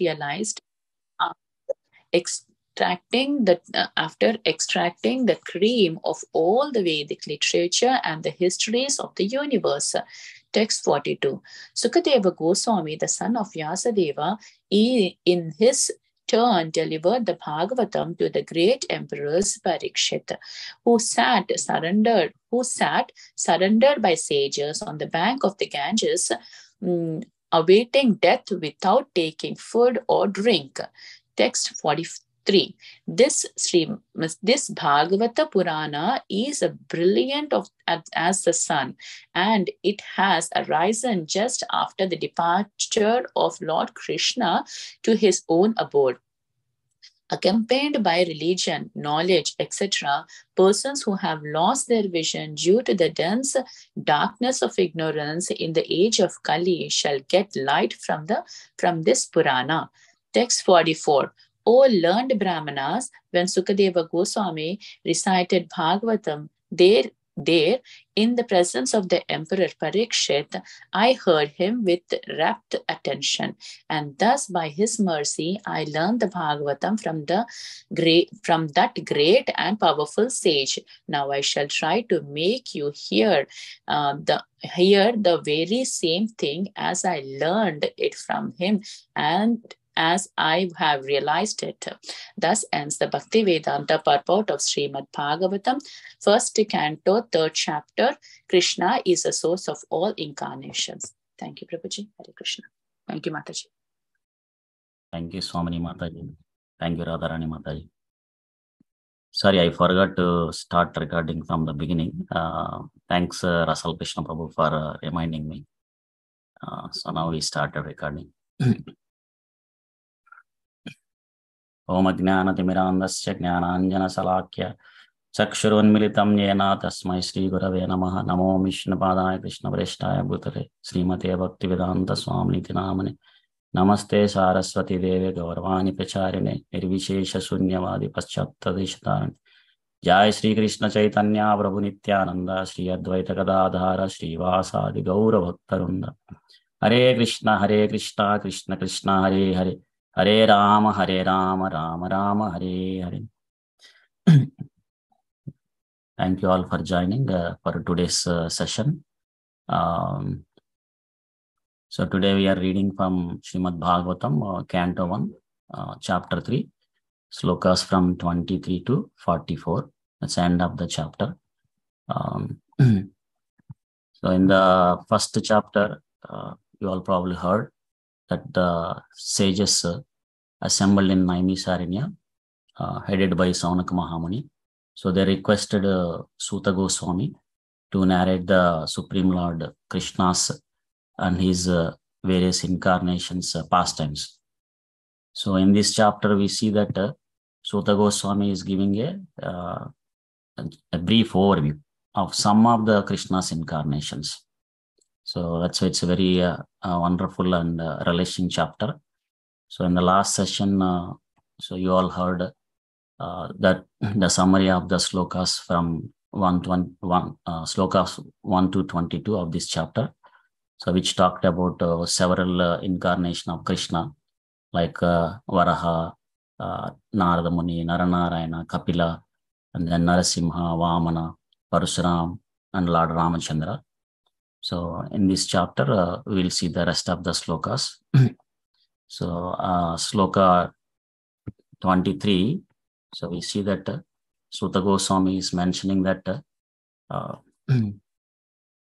realized extracting that uh, after extracting the cream of all the Vedic literature and the histories of the universe. Text 42. Sukadeva Goswami, the son of Vyasadeva, he, in his turn delivered the Bhagavatam to the great emperors Parikshit, who sat surrendered, who sat surrendered by sages on the bank of the Ganges, um, awaiting death without taking food or drink. Text 43. This Sri, this Bhagavata Purana is a brilliant of as the sun, and it has arisen just after the departure of Lord Krishna to his own abode accompanied by religion, knowledge, etc., persons who have lost their vision due to the dense darkness of ignorance in the age of Kali shall get light from the from this Purana. Text 44. O learned Brahmanas, when Sukadeva Goswami recited Bhagavatam, there there, in the presence of the Emperor Parikshit, I heard him with rapt attention, and thus by his mercy I learned the Bhagavatam from the great from that great and powerful sage. Now I shall try to make you hear uh, the hear the very same thing as I learned it from him, and as I have realized it. Thus ends the Bhakti Vedanta purport of Srimad Bhagavatam, first canto, third chapter. Krishna is the source of all incarnations. Thank you, Prabhuji. Hare Krishna. Thank you, Mataji. Thank you, Swamini Mataji. Thank you, Radharani Mataji. Sorry, I forgot to start recording from the beginning. Uh, thanks, uh, Rasal Krishna Prabhu, for uh, reminding me. Uh, so now we started recording. ఓం అజ్ఞానతిమిరాంధస్య జ్ఞానాంజనశలాఖ్య చక్షురున్మిళితం యేన తస్మై శ్రీగురవే నమ నమో విష్ణుపాదాయ కృష్ణప్రేష్టాయ భూతలే శ్రీమతే భక్తి వేదాంత స్వామితి నామని నమస్తే సారస్వతి దేవి గౌరవాణి ప్రచారిణే నిర్విశేష శూన్యవాది పశ్చాత్తదిశతారిణి జాయ శ్రీకృష్ణ చైతన్య ప్రభు నిత్యానంద శ్రీ అద్వైత Gadadhara శ్రీవాసాది గౌరభక్తరుంద Hare Krishna Hare Krishna Krishna Krishna Hare Hare Hare Rama, Hare Rama, Rama Rama, Hare Hare. Thank you all for joining uh, for today's uh, session. Um, so today we are reading from Srimad Bhagavatam, uh, Canto 1, uh, Chapter 3, slokas from 23 to 44. That's end of the chapter. Um, so in the first chapter, you all probably heard that the sages uh, assembled in Naimisaranya, uh, headed by Saunaka Mahamuni. So they requested uh, Suta Goswami to narrate the Supreme Lord Krishna's and his uh, various incarnations, uh, pastimes. So in this chapter, we see that uh, Suta Goswami is giving a, uh, a brief overview of some of the Krishna's incarnations. So that's why it's a very uh, uh, wonderful and uh, relishing chapter. So in the last session, uh, so you all heard uh, that the summary of the slokas from 1 to 1, one uh, slokas 1 to 22 of this chapter. So which talked about several incarnation of Krishna, like Varaha, uh, Narada Muni, Naranarayana, Kapila, and then Narasimha, Vamana, Parasuram, and Lord Ramachandra. So in this chapter, uh, we will see the rest of the slokas. so uh, sloka 23, so we see that uh, Suta Goswami is mentioning that uh,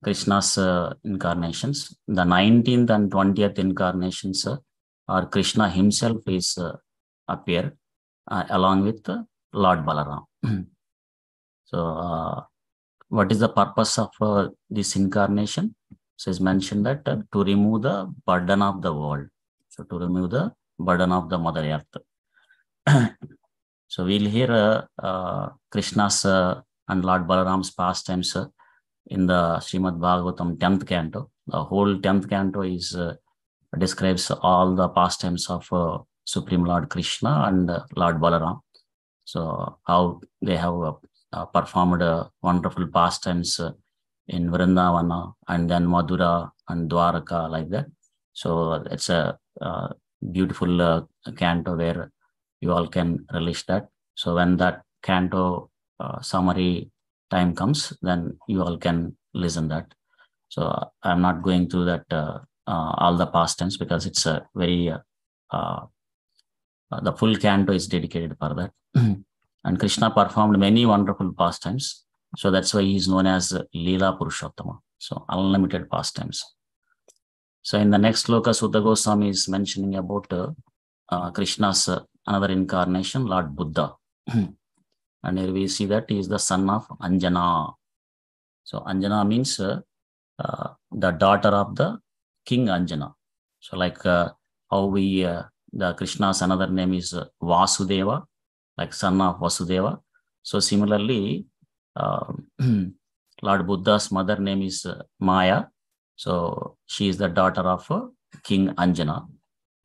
Krishna's uh, incarnations, the 19th and 20th incarnations uh, are Krishna himself is uh, appear uh, along with uh, Lord Balaram. so uh, what is the purpose of uh, this incarnation? So it's mentioned that uh, to remove the burden of the world. So to remove the burden of the Mother Earth. so we'll hear uh, uh, Krishna's and Lord Balaram's pastimes in the Srimad Bhagavatam 10th canto. The whole 10th canto is uh, describes all the pastimes of uh, Supreme Lord Krishna and Lord Balaram. So how they have performed uh, wonderful pastimes uh, in Vrindavana and then Madura and Dwaraka like that. So it's a uh, beautiful canto where you all can relish that. So when that canto summary time comes, then you all can listen that. So I'm not going through that uh, uh, all the past tense because it's a very uh, the full canto is dedicated for that. and Krishna performed many wonderful pastimes. So that's why he is known as Leela Purushottama. So unlimited pastimes. So in the next sloka, Suta Goswami is mentioning about uh, Krishna's uh, another incarnation, Lord Buddha. and here we see that he is the son of Anjana. So Anjana means uh, uh, the daughter of the King Anjana. So like uh, how we, uh, the Krishna's another name is Vasudeva, like son of Vasudeva. So similarly, um, Lord Buddha's mother name is uh, Maya. So she is the daughter of uh, King Anjana.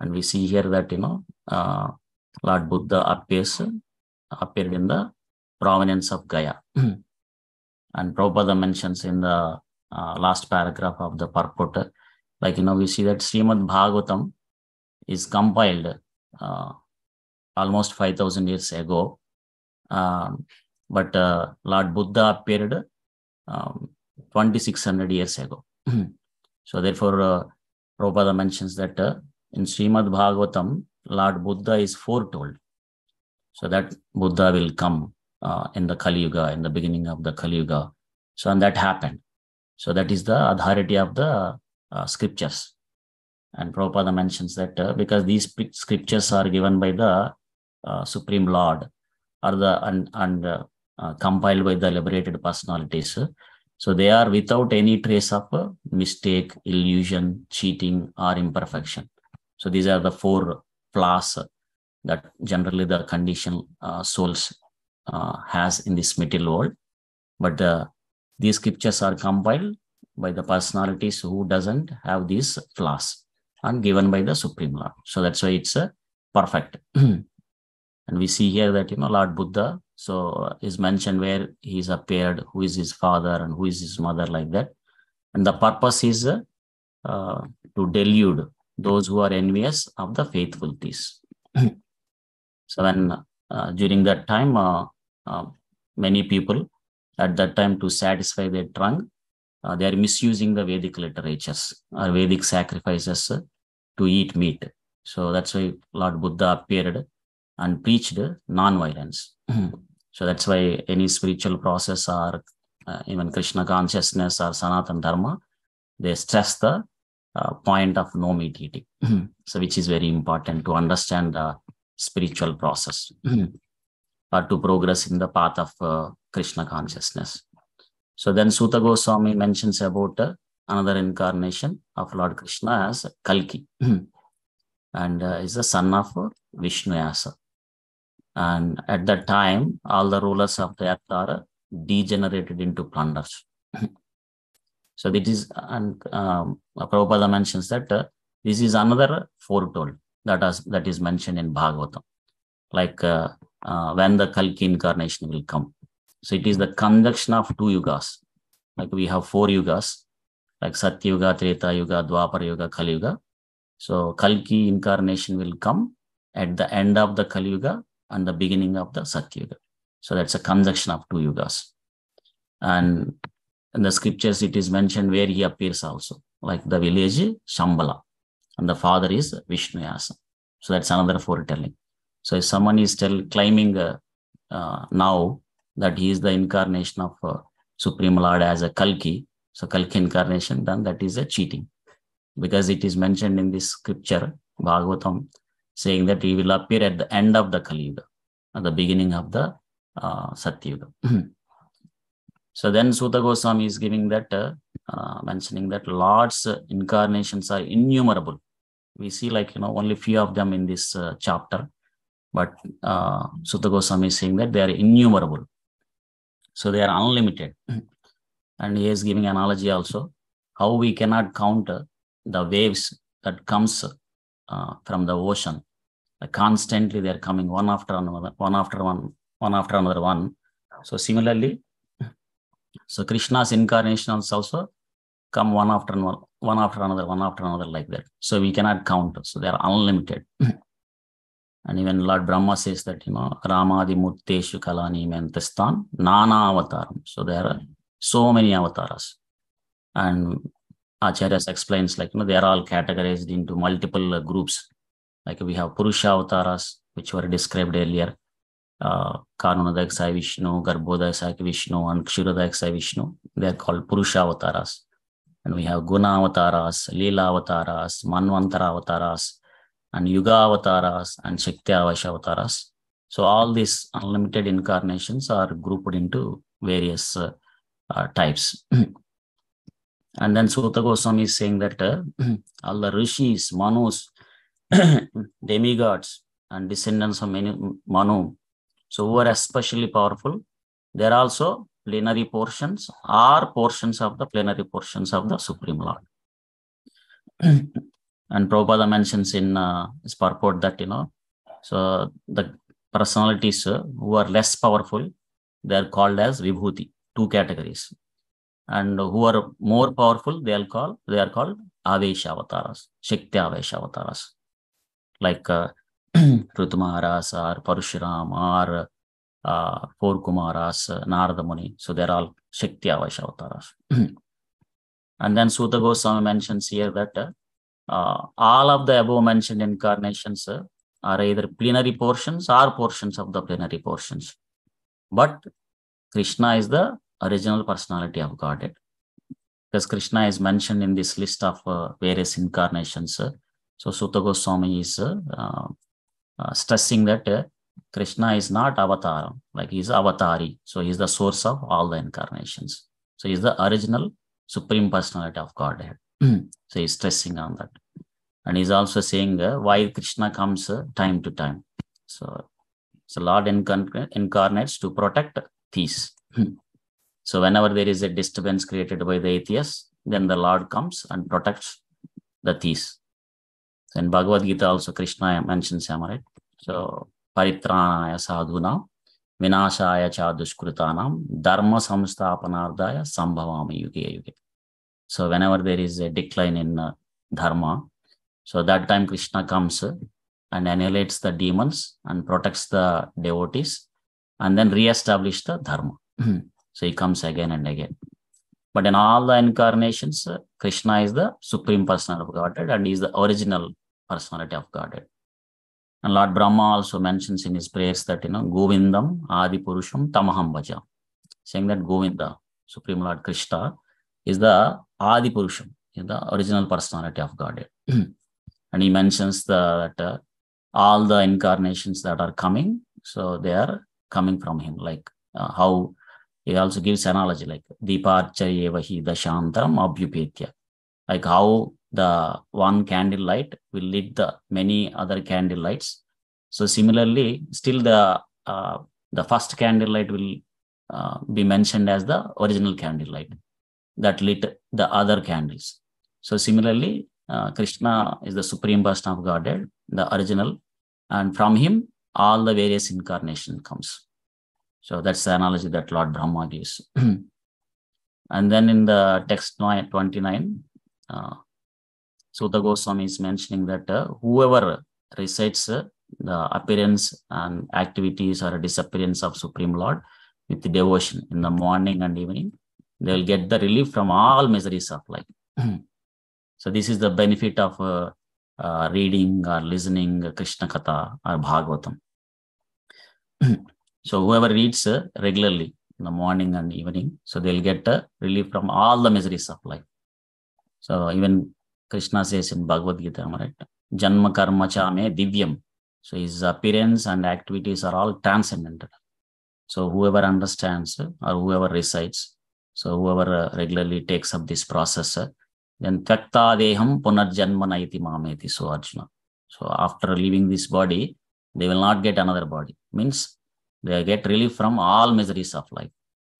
And we see here that, you know, uh, Lord Buddha appears, appeared in the provenance of Gaya. and Prabhupada mentions in the uh, last paragraph of the purport, like, you know, we see that Srimad Bhagavatam is compiled uh, almost 5000 years ago. Um, but uh, Lord Buddha appeared um, 2600 years ago. so therefore, uh, Prabhupada mentions that uh, in Srimad Bhagavatam, Lord Buddha is foretold. So that Buddha will come uh, in the Kali Yuga, in the beginning of the Kali Yuga. So and that happened. So that is the authority of the uh, scriptures. And Prabhupada mentions that uh, because these scriptures are given by the Supreme Lord are the and, and uh, uh, compiled by the liberated personalities. So they are without any trace of uh, mistake, illusion, cheating, or imperfection. So these are the four flaws that generally the conditioned uh, souls uh, has in this material world. But uh, these scriptures are compiled by the personalities who doesn't have these flaws and given by the Supreme Lord. So that's why it's uh, perfect. and we see here that you know Lord Buddha so is mentioned where he is appeared, who is his father and who is his mother, like that. And the purpose is uh, to delude those who are envious of the faithful thieves. so when uh, during that time, uh, uh, many people at that time to satisfy their tongue, uh, they are misusing the Vedic literatures or Vedic sacrifices to eat meat. So that's why Lord Buddha appeared and preached non-violence. so that's why any spiritual process or uh, even Krishna consciousness or Sanatan Dharma, they stress the uh, point of no meat eating. so which is very important to understand the spiritual process or to progress in the path of uh, Krishna consciousness. So then Suta Goswami mentions about uh, another incarnation of Lord Krishna as Kalki and uh, is the son of Vishnuyasa. And at that time, all the rulers of the earth are degenerated into plunders. so it is, and um, Prabhupada mentions that uh, this is another foretold that is, that is mentioned in Bhagavatam, like uh, uh, when the Kalki incarnation will come. So it is the conjunction of two yugas. Like we have four yugas, like Satya Yuga, Treta Yuga, Dwapar Yuga, Kali Yuga. So Kalki incarnation will come at the end of the Kali Yuga and the beginning of the Satya Yuga. So that's a conjunction of two yugas. And in the scriptures, it is mentioned where he appears also, like the village Shambhala, and the father is Vishnuyasa. So that's another foretelling. So if someone is still claiming uh, uh, now that he is the incarnation of uh, Supreme Lord as a Kalki, so Kalki incarnation, then that is a cheating. Because it is mentioned in this scripture, Bhagavatam, saying that he will appear at the end of the Kali Yuga, at the beginning of the uh, Satya Yuga. so then Suta Goswami is giving that, uh, uh, mentioning that Lord's incarnations are innumerable. We see like, you know, only few of them in this uh, chapter, but uh, Suta Goswami is saying that they are innumerable. So they are unlimited. and he is giving analogy also, how we cannot count the waves that comes uh, from the ocean. Constantly they are coming one after another, one after one, one after another one. So similarly, so Krishna's incarnations also come one after one, one after another, one after another, like that. So we cannot count. So they are unlimited. and even Lord Brahma says that, you know, Ramadi Murteshu Kalani Mentastan, Nana Avataram. So there are so many avatars. And Acharyas explains, like, you know, they are all categorized into multiple groups. Like we have Purusha avatars, which were described earlier. Uh, Karunadaksai Vishnu, Garbhodaksai Vishnu, and Kshirodaksai Vishnu. They are called Purusha avatars. And we have Guna avatars, Leela avatars, Manvantara avatars, and Yuga avatars, and Shakti avatars. So all these unlimited incarnations are grouped into various uh, uh, types. and then Suta Goswami is saying that uh, all the rishis, manus, demigods, and descendants of many Manu, so who are especially powerful, they're also plenary portions or portions of the plenary portions of the Supreme Lord. and Prabhupada mentions in uh, his purport that, you know, so the personalities uh, who are less powerful, they're called as Vibhuti, two categories. And who are more powerful, they are called, they are called Avesha avatars, Shakti Avesha avatars. Like uh, Prithu or Parashuram or uh, four Kumaras, uh, Narada Muni. So they're all Shakti Avesha and then Suta Goswami mentions here that uh, uh, all of the above mentioned incarnations uh, are either plenary portions or portions of the plenary portions. But Krishna is the original personality of Godhead. Because Krishna is mentioned in this list of uh, various incarnations. So Suta Goswami is uh, uh, stressing that uh, Krishna is not avatar, like he is avatari. So he is the source of all the incarnations. So he is the original supreme personality of Godhead. so he's stressing on that. And he's also saying uh, why Krishna comes uh, time to time. So, so Lord incarn- incarnates to protect thieves. so whenever there is a disturbance created by the atheists, then the Lord comes and protects the thieves. In Bhagavad Gita also Krishna mentions him, right? So paritranaya sadhuna vinashaya cha dushkritanam dharma samsthapanardaya sambhavami yuge yuge. So whenever there is a decline in uh, dharma, so that time Krishna comes uh, and annihilates the demons and protects the devotees and then re-establish the dharma. so he comes again and again. But in all the incarnations, uh, Krishna is the supreme personality of Godhead and he is the original personality of Godhead. And Lord Brahma also mentions in his prayers that, you know, Govindam Adi Purusham Tamaham Bhaja, saying that Govinda, Supreme Lord Krishna, is the Adi Purusham, is the original personality of Godhead. and he mentions the, that uh, all the incarnations that are coming, so they are coming from him, like uh, how he also gives analogy like Deeparchayevahi Dashantaram Abhyupetya, like how the one candle light will lit the many other candle lights. So similarly, still the uh, the first candle light will uh, be mentioned as the original candle light that lit the other candles. So similarly, uh, Krishna is the supreme person of Godhead, the original, and from him all the various incarnation comes. So that's the analogy that Lord Brahma gives. and then in the text 29, uh, Suta Goswami is mentioning that uh, whoever recites uh, the appearance and activities or disappearance of Supreme Lord with devotion in the morning and evening, they will get the relief from all miseries of life. so this is the benefit of uh, uh, reading or listening Krishna Katha or Bhagavatam. so whoever reads uh, regularly in the morning and evening, so they'll get uh, relief from all the miseries of life. So even Krishna says in Bhagavad Gita, right? Janma karma cha me divyam. So his appearance and activities are all transcendental. So whoever understands uh, or whoever recites, so whoever uh, regularly takes up this process, uh, then takta deham punarjanma naiti mameti. So Arjuna. So after leaving this body, they will not get another body. Means they get relief from all miseries of life.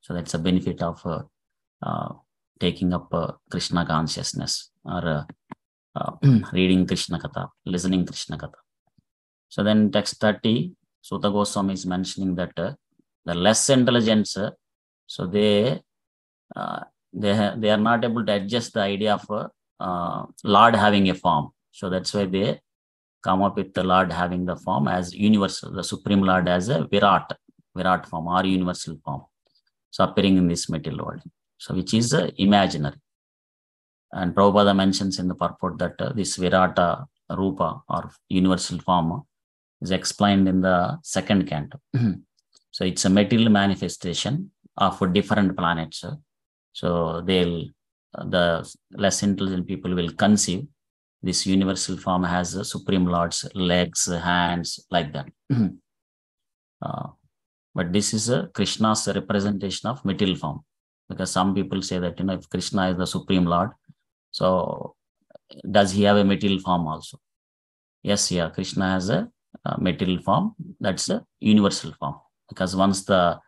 So that's a benefit of uh, uh, taking up uh, Krishna consciousness or uh, uh, hmm. reading Krishna Katha, listening Krishna Katha. So then text 30, Suta Goswami is mentioning that uh, the less intelligent, so they they ha- they are not able to adjust the idea of a uh, Lord having a form. So that's why they come up with the Lord having the form as universal, the Supreme Lord as a Virat, Virat form or universal form. So appearing in this material world. So which is uh, imaginary. And Prabhupada mentions in the purport that uh, this Virata Rupa or universal form is explained in the second canto. so it's a material manifestation of different planets. So they'll the less intelligent people will conceive this universal form has a supreme lord's legs, hands, like that. uh, but this is a Krishna's representation of material form, because some people say that you know if Krishna is the supreme lord, so does he have a material form also? Yes, yeah, Krishna has a, a material form. That's a universal form, because once the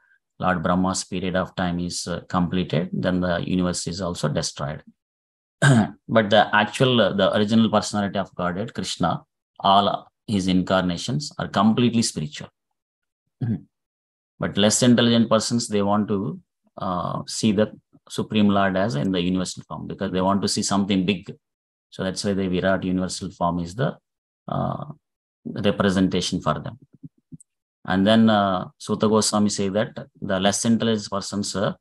Lord Brahma's period of time is uh, completed, then the universe is also destroyed. but the actual, uh, the original personality of Godhead, Krishna, all his incarnations are completely spiritual. but less intelligent persons, they want to uh, see the Supreme Lord as in the universal form because they want to see something big. So that's why the Virat universal form is the uh, representation for them. And then uh, Suta Goswami say that the less intelligent persons uh,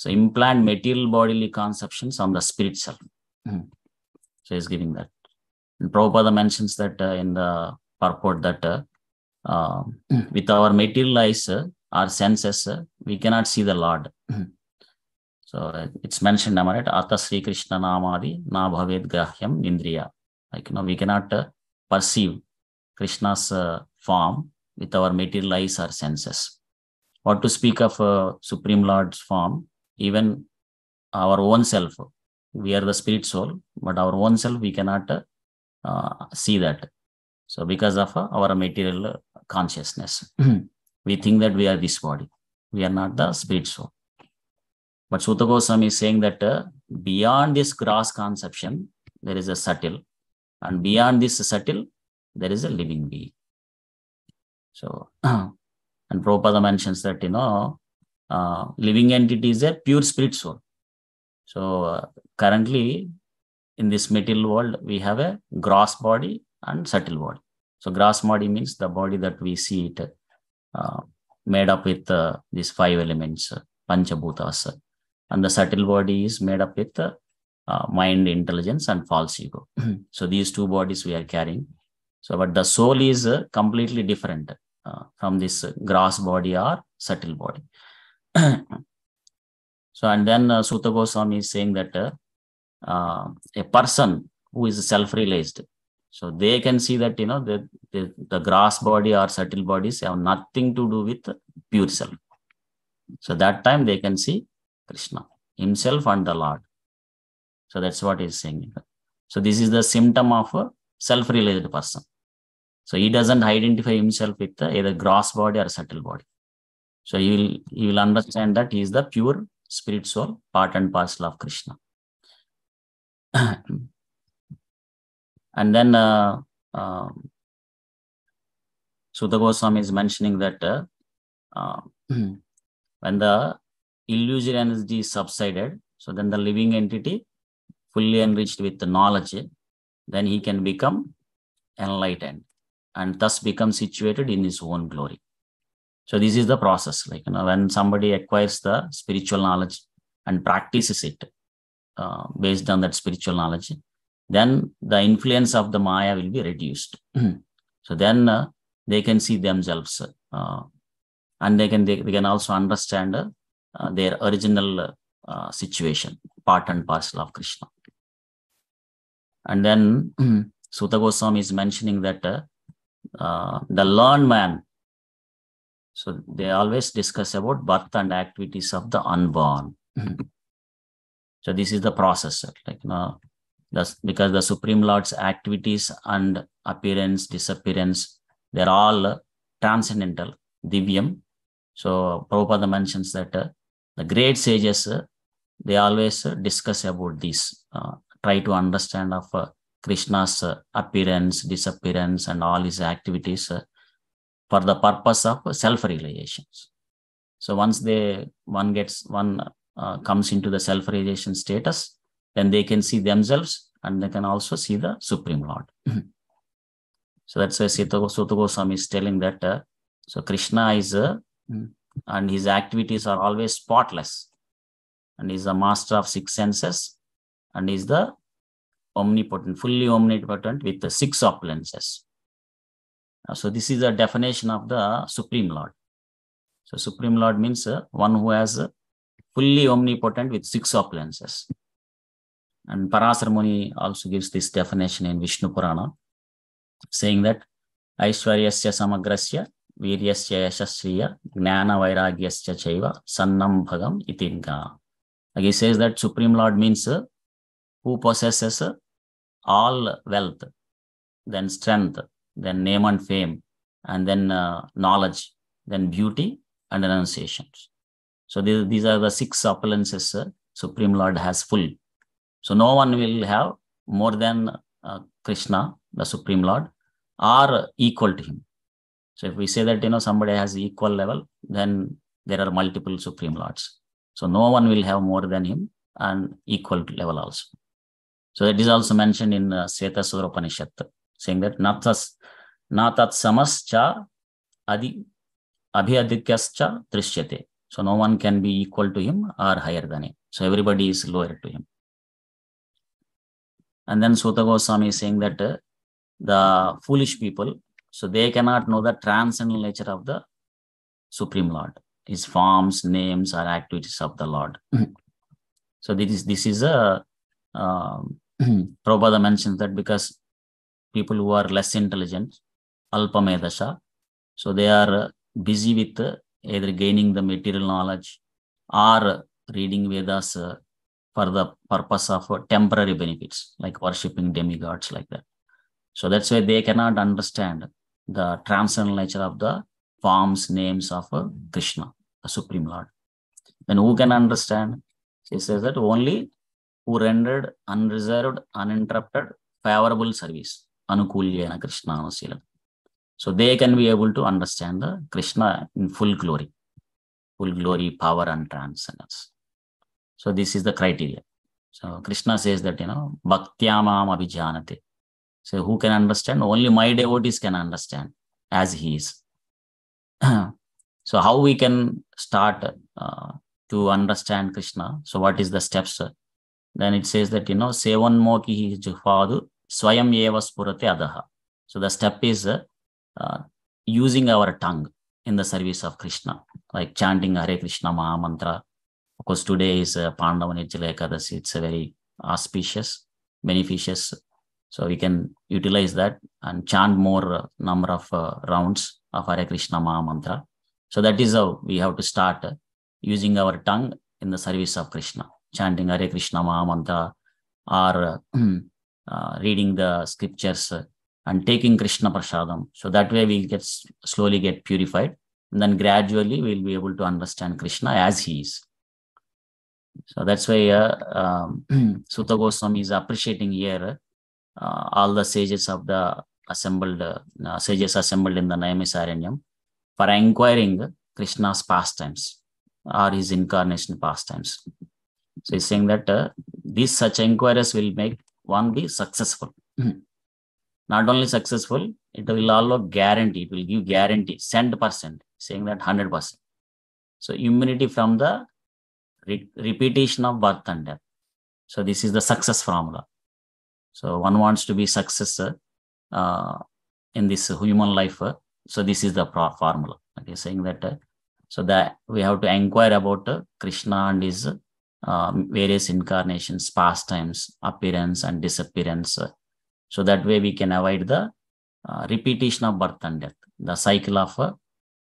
so implant material bodily conceptions on the spirit self. Mm. So he's giving that. And Prabhupada mentions that uh, in the purport that uh, uh, with our material eyes, uh, our senses, we cannot see the Lord. so it's mentioned, am I right? Sri Krishna Namadi na bhaved grahyam indriya. Like, you know, we cannot uh, perceive Krishna's uh, form with our material eyes or senses. What to speak of uh, Supreme Lord's form, even our own self, we are the spirit soul, but our own self, we cannot uh, see that. So, because of our material consciousness, we think that we are this body, we are not the spirit soul. But Suta Goswami is saying that uh, beyond this gross conception, there is a subtle, and beyond this subtle, there is a living being. So, and Prabhupada mentions that, you know, uh, living entity is a pure spirit soul. So, uh, currently in this material world, we have a gross body and subtle body. So, gross body means the body that we see it made up with uh, these five elements, uh, panchabhutas. And the subtle body is made up with uh, mind, intelligence, and false ego. so, these two bodies we are carrying. So, but the soul is completely different from this gross body or subtle body. so, and then uh, Suta Goswami is saying that uh, a person who is self-realized, so they can see that you know the, the the gross body or subtle bodies have nothing to do with pure self. So that time they can see Krishna himself and the Lord. So that's what he's saying. So this is the symptom of a self-realized person. So he doesn't identify himself with either gross body or subtle body. So he will, he will understand that he is the pure spirit soul, part and parcel of Krishna. and then uh, uh, Suta Goswami is mentioning that uh, uh, when the illusory energy is subsided, so then the living entity fully enriched with the knowledge, then he can become enlightened and thus become situated in his own glory. So this is the process. Like you know, when somebody acquires the spiritual knowledge and practices it uh, based on that spiritual knowledge, then the influence of the Maya will be reduced. so then uh, they can see themselves, uh, and they can they, they can also understand uh, their original uh, situation, part and parcel of Krishna. And then Suta Goswami is mentioning that uh, uh, the learned man. So they always discuss about birth and activities of the unborn. so this is the process, like you know, that's because the Supreme Lord's activities and appearance, disappearance, they're all transcendental, divyam. So Prabhupada mentions that uh, the great sages, uh, they always uh, discuss about this, try to understand of Krishna's uh, appearance, disappearance, and all his activities uh, for the purpose of self-realizations. So once they one gets one uh, comes into the self-realization status, then they can see themselves and they can also see the Supreme Lord. so that's why Sita Suta Goswami is telling that uh, so Krishna is uh, and his activities are always spotless and he's the master of six senses and he's the omnipotent, fully omnipotent with the six opulences. So this is a definition of the Supreme Lord. So Supreme Lord means uh, one who has uh, fully omnipotent with six opulences. And Parasar Muni also gives this definition in Vishnu Purana, saying that Aishwaryasya Samagrasya Viryasya Yashasriya Gnana Vairagyasya Chaiva Sannam Bhagam Itinga. Like he says that Supreme Lord means uh, who possesses uh, all wealth, then strength, then name and fame, and then uh, knowledge, then beauty and renunciations. So these, these are the six opulences uh, Supreme Lord has full. So no one will have more than uh, Krishna, the Supreme Lord, or equal to him. So if we say that you know somebody has equal level, then there are multiple Supreme Lords. So no one will have more than him and equal level also. So that is also mentioned in uh, Svetasvatara Upanishad, saying that natas natat samascha adi abhyadikyascha trishyate. So no one can be equal to him or higher than him. So everybody is lower to him. And then Suta Goswami is saying that uh, the foolish people, so they cannot know the transcendental nature of the Supreme Lord, his forms, names, or activities of the Lord. so this is this is a um, Prabhupada mentions that because people who are less intelligent, alpamedasha, so they are busy with uh, either gaining the material knowledge or reading Vedas uh, for the purpose of temporary benefits, like worshipping demigods, like that. So that's why they cannot understand the transcendental nature of the forms, names of uh, Krishna, the Supreme Lord. Then who can understand? He says that only who rendered unreserved, uninterrupted, favorable service, Anukulyena Krishna Anusila. So they can be able to understand the Krishna in full glory, full glory, power, and transcendence. So this is the criteria. So Krishna says that, you know, Bhaktyamam Abhijanate. So who can understand? Only my devotees can understand as he is. so how we can start uh, to understand Krishna? So what is the steps? Then it says that, you know, Sevan Moki Juhadu Swayam Eva Spurate Adaha. So the step is uh, using our tongue in the service of Krishna, like chanting Hare Krishna Maha Mantra. Of course, today is uh, Pandava Nirjala Ekadasi. It's a very auspicious, beneficious. So we can utilize that and chant more uh, number of uh, rounds of Hare Krishna Maha Mantra. So that is how we have to start uh, using our tongue in the service of Krishna, chanting Hare Krishna Maha Mantra or uh, reading the scriptures and taking Krishna Prasadam. So that way we get slowly get purified. And then gradually we'll be able to understand Krishna as he is. So that's why uh, um, Suta Goswami is appreciating here uh, all the sages of the assembled, uh, sages assembled in the Naimisaranyam for inquiring Krishna's pastimes or his incarnation pastimes. So he's saying that uh, these such inquiries will make one be successful. Not only successful, it will also guarantee, it will give guarantee, cent percent, saying that 100%. So immunity from the re repetition of birth and death. So this is the success formula. So one wants to be success uh, in this human life. Uh, so this is the formula. Okay, saying that uh, so that we have to inquire about uh, Krishna and his various incarnations, pastimes, appearance and disappearance. so that way we can avoid the repetition of birth and death, the cycle of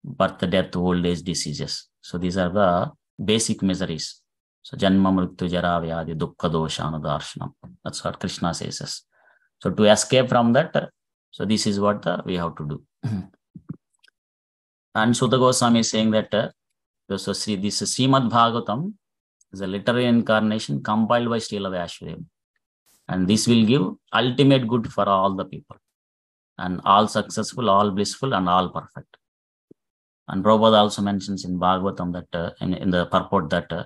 birth, death, old age, diseases. So these are the basic miseries. So Janma Mrityu Jara Vyadi Dukkha Dosha Anudarshanam. That's what Krishna says us. So to escape from that, so this is what the, we have to do. and Sutta Goswami is saying that uh, so Sri, this Srimad Bhagavatam is a literary incarnation compiled by Srila Vyasudeva. And this will give ultimate good for all the people. And all successful, all blissful, and all perfect. And Prabhupada also mentions in Bhagavatam that uh, in, in the purport that uh,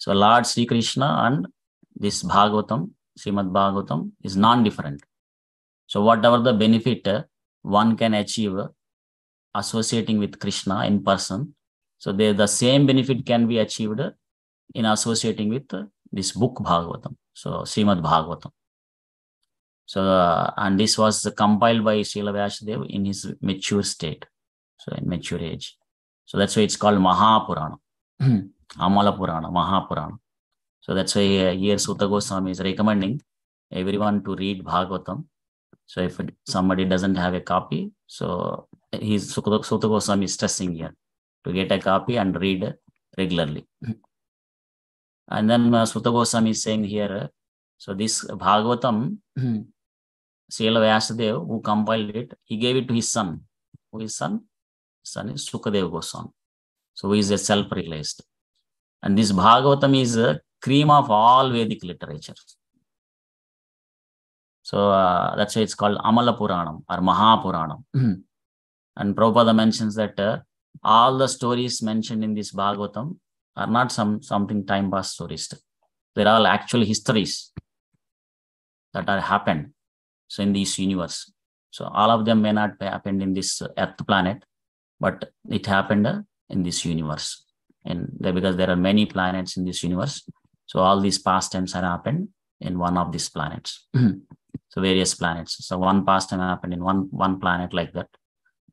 So Lord Sri Krishna and this Bhagavatam, Srimad Bhagavatam is non-different. So whatever the benefit uh, one can achieve associating with Krishna in person, so the same benefit can be achieved in associating with uh, this book Bhagavatam, so Srimad Bhagavatam. So, uh, and this was compiled by Srila Vyasadev in his mature state, so in mature age. So that's why it's called Mahapurana, Amala Purana, Mahapurana. So that's why uh, here Suta Goswami is recommending everyone to read Bhagavatam. So if somebody doesn't have a copy, so he's Suta Goswami is stressing here to get a copy and read regularly. And then uh, Suta Goswami is saying here, uh, so this Bhagavatam, Srila Vyasadev, who compiled it, he gave it to his son. Who is son? Son is Sukadev Goswami. So he is a self-realized. And this Bhagavatam is a cream of all Vedic literature. So uh, that's why it's called Amala Puranam or Mahapuranam. and Prabhupada mentions that uh, all the stories mentioned in this Bhagavatam are not some something time pass stories. They're all actual histories that are happened. So in this universe. So all of them may not have happened in this Earth planet, but it happened in this universe. And because there are many planets in this universe, so all these pastimes have happened in one of these planets. so various planets. So one pastime happened in one one planet like that.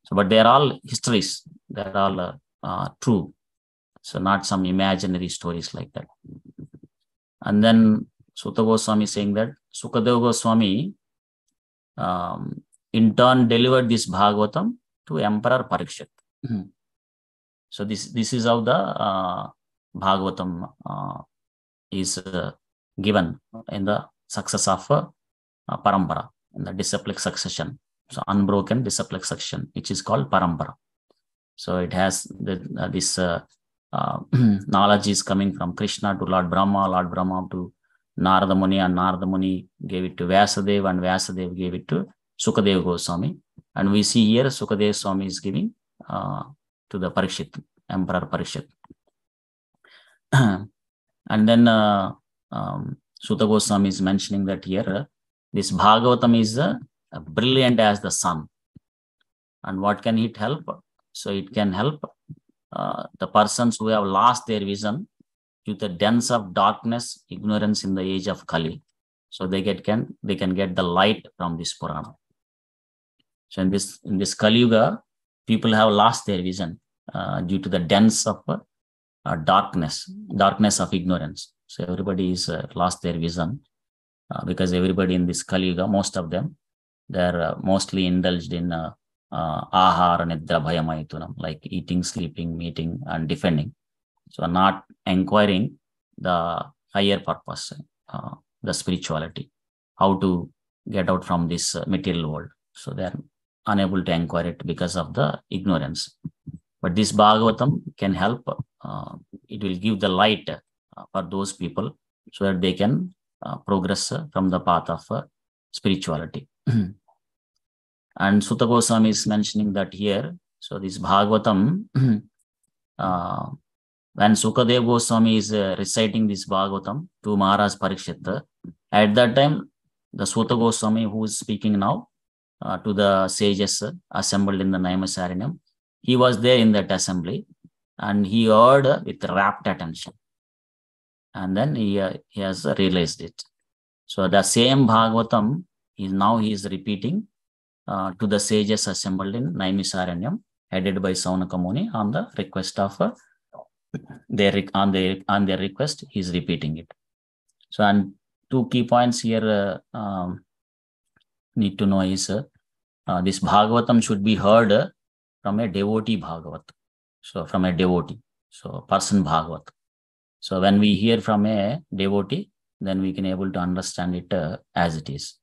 So, but they are all histories. They are all uh, uh, true. So not some imaginary stories like that. And then Suta Goswami saying that Sukadeva Goswami um, in turn delivered this Bhagavatam to Emperor Parikshit. So this this is how the uh, Bhagavatam uh, is uh, given in the success of uh, parampara in the disciplic succession. So unbroken disciplic succession, which is called parampara. So it has the, uh, this uh, uh, knowledge is coming from Krishna to Lord Brahma, Lord Brahma to Narada Muni, and Narada Muni gave it to Vyasadeva, and Vyasadeva gave it to Sukadeva Goswami. And we see here Sukadeva Swami is giving uh, to the Parikshit, Emperor Parikshit. and then uh, um, Suta Goswami is mentioning that here this Bhagavatam is uh, brilliant as the sun. And what can it help? So it can help uh, the persons who have lost their vision to the dense of darkness, ignorance in the age of Kali. So they get can they can get the light from this Purana. So in this in this Kali Yuga, people have lost their vision uh, due to the dense of uh, darkness, darkness of ignorance. So everybody is uh, lost their vision uh, because everybody in this Kali Yuga, most of them, they're uh, mostly indulged in uh, uh, ahara like eating, sleeping, meeting, and defending. So not inquiring the higher purpose, uh, the spirituality, how to get out from this material world. So they're unable to inquire it because of the ignorance. But this Bhagavatam can help. Uh, it will give the light uh, for those people so that they can uh, progress uh, from the path of uh, spirituality. and Suta Goswami is mentioning that here. So this Bhagavatam, uh, when Sukadev Goswami is reciting this Bhagavatam to Maharaj Parikshit, at that time, the Suta Goswami who is speaking now uh, to the sages uh, assembled in the Naimisaranyam, he was there in that assembly and he heard uh, with rapt attention. And then he, uh, he has realized it. So the same Bhagavatam is now he is repeating uh, to the sages assembled in Naimisaranyam, headed by Saunaka Muni on the request of uh, their on their on their request, he is repeating it. So and two key points here uh, um, need to know is uh, this Bhagavatam should be heard from a devotee Bhagavat. So from a devotee, so person Bhagavat. So when we hear from a devotee, then we can able to understand it uh, as it is.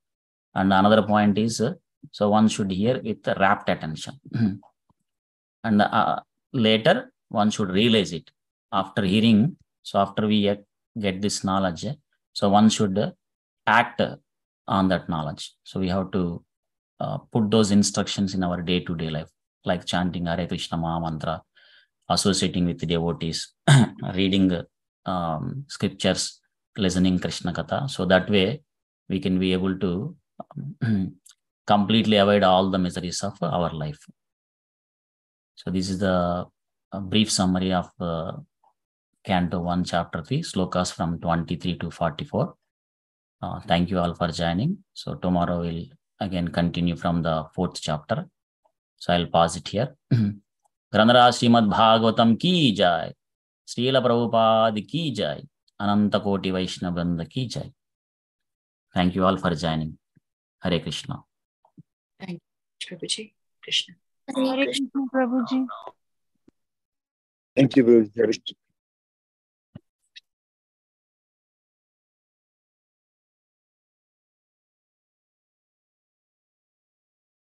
And another point is, uh, so one should hear with rapt attention. and uh, later one should realize it after hearing. So after we get, this knowledge, so one should act on that knowledge. So we have to uh, put those instructions in our day-to-day life, like chanting Hare Krishna Maha Mantra, associating with devotees, reading um, scriptures, listening Krishna Katha. So that way we can be able to um, completely avoid all the miseries of our life. So this is the brief summary of uh, Canto 1, Chapter 3, slokas from 23 to 44. Uh, thank you all for joining. So tomorrow we'll again continue from the fourth chapter. So I'll pause it here. Granara Srimad Bhagavatam ki jai. Srila Prabhupada ki jai. Ananta Koti Vaishnavanda ki jai. Thank you all for joining. Hare Krishna. Thank you, Prabhuji. Krishna. Hare Krishna, Prabhuji. Thank you, Prabhuji.